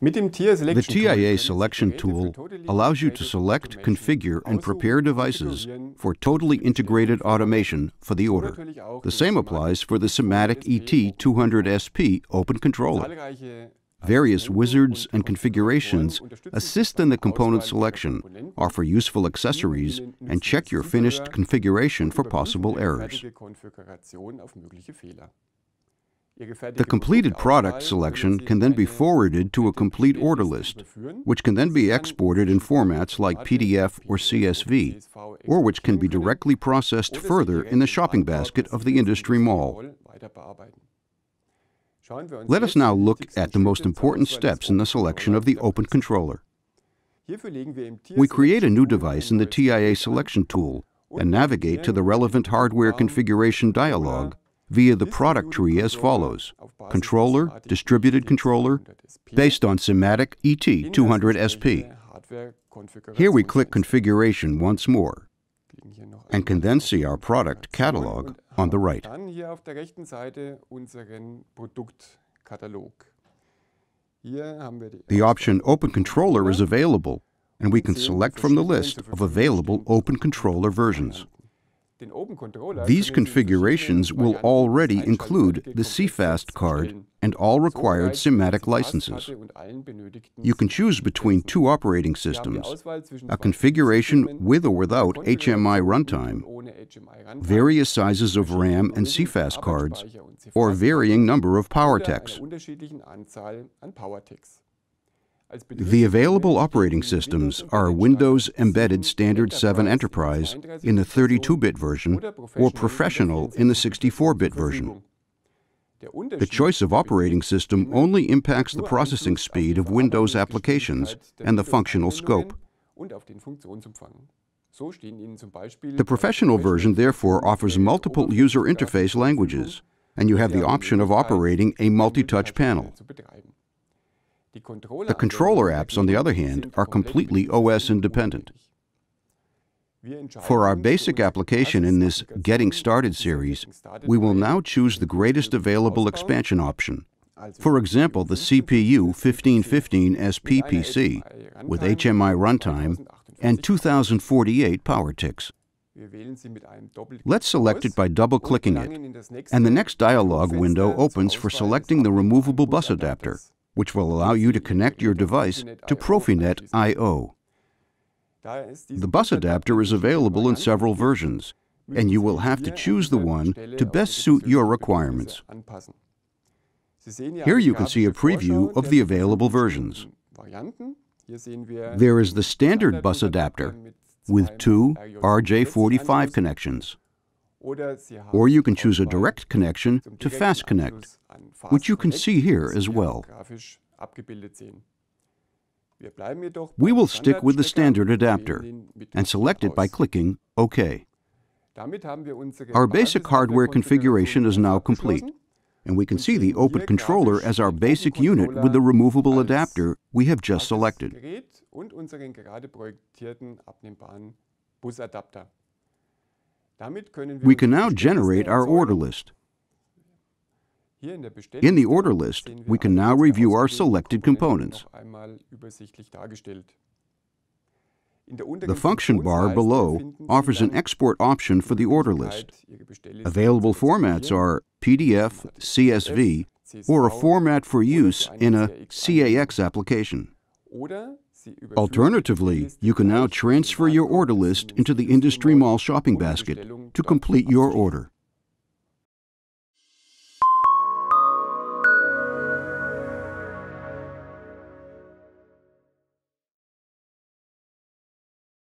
The TIA selection tool allows you to select, configure, and prepare devices for totally integrated automation for the order. The same applies for the Simatic ET200SP Open Controller. Various wizards and configurations assist in the component selection, offer useful accessories, and check your finished configuration for possible errors. The completed product selection can then be forwarded to a complete order list, which can then be exported in formats like PDF or CSV, or which can be directly processed further in the shopping basket of the industry mall. Let us now look at the most important steps in the selection of the Open Controller. We create a new device in the TIA selection tool and navigate to the relevant hardware configuration dialog via the product tree as follows: controller, distributed controller, based on Simatic ET200SP. Here we click Configuration once more and can then see our product catalog on the right. The option Open Controller is available, and we can select from the list of available Open Controller versions. These configurations will already include the CFast card and all required Simatic licenses. You can choose between two operating systems, a configuration with or without HMI runtime, various sizes of RAM and CFast cards, or varying number of PowerTags. The available operating systems are Windows Embedded Standard 7 Enterprise in the 32-bit version or Professional in the 64-bit version. The choice of operating system only impacts the processing speed of Windows applications and the functional scope. The Professional version therefore offers multiple user interface languages, and you have the option of operating a multi-touch panel. The controller apps, on the other hand, are completely OS independent. For our basic application in this Getting Started series, we will now choose the greatest available expansion option. For example, the CPU 1515 SPPC with HMI runtime and 2048 power tags. Let's select it by double-clicking it, and the next dialog window opens for selecting the removable bus adapter, which will allow you to connect your device to Profinet I/O. The bus adapter is available in several versions, and you will have to choose the one to best suit your requirements. Here you can see a preview of the available versions. There is the standard bus adapter with two RJ45 connections, or you can choose a direct connection to Fast Connect, which you can see here as well. We will stick with the standard adapter and select it by clicking OK. Our basic hardware configuration is now complete, and we can see the Open Controller as our basic unit with the removable adapter we have just selected. We can now generate our order list. In the order list, we can now review our selected components. The function bar below offers an export option for the order list. Available formats are PDF, CSV, or a format for use in a CAX application. Alternatively, you can now transfer your order list into the Industry Mall shopping basket to complete your order.